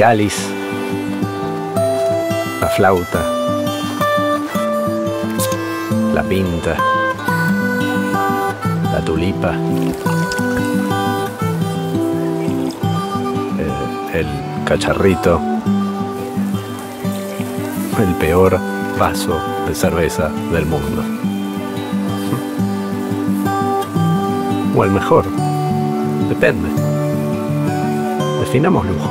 cáliz, la flauta, la pinta, la tulipa, el, el cacharrito, el peor vaso de cerveza del mundo. O el mejor, depende. Definamos lujo.